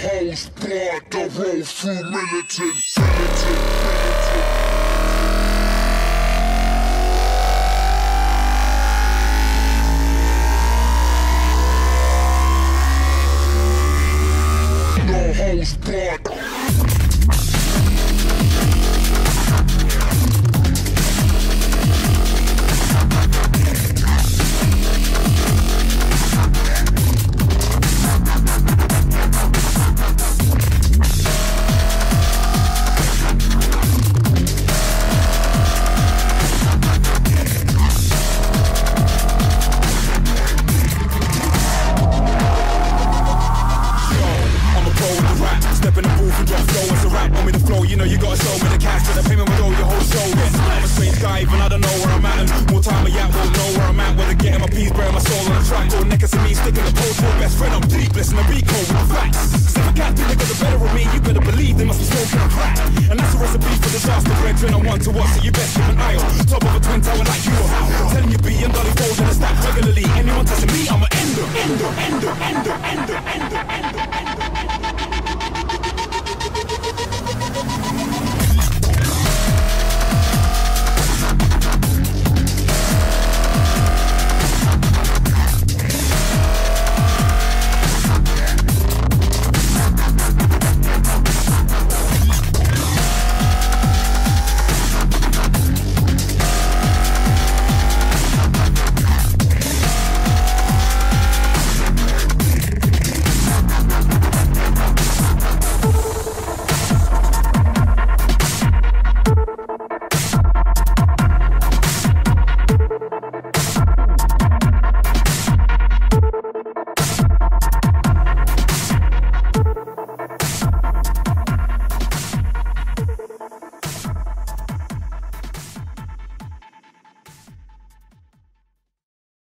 Most part the roll through militant, militant, militant. No host. Track. Or neckers of me, sticking the post for best friend. I'm deep, listen to code with the facts. Cause if I got the better of me, you better believe they must be smoking a crack. And that's a recipe for disaster, brethren. I'm one to watch, so you best keep an eye on. Top of a twin tower like you how. Telling you be and dolly fold in a stack regularly. Anyone touching me, I'm a ender, ender, ender, ender, ender, ender, ender.